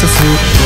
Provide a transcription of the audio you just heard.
to suit